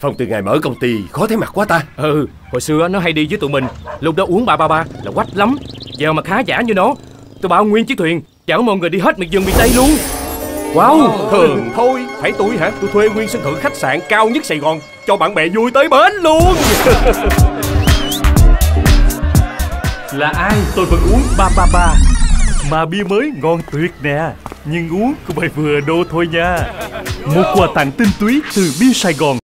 Phong từ ngày mở công ty khó thấy mặt quá ta. Ừ Hồi xưa nó hay đi với tụi mình. Lúc đó uống ba ba ba là quách lắm. Giờ mà khá giả như nó Tôi bảo nguyên chiếc thuyền Chở mọi người đi hết miệt vườn miền Tây luôn. Wow! Ờ, thường ừ. thôi. Phải tôi hả? Tôi thuê nguyên sân thượng khách sạn cao nhất Sài Gòn Cho bạn bè vui tới bến luôn. Là ai? Tôi vẫn uống ba ba ba. Mà bia mới ngon tuyệt nè. Nhưng uống cũng phải vừa đô thôi nha. Một quà tặng tinh túy từ bia Sài Gòn.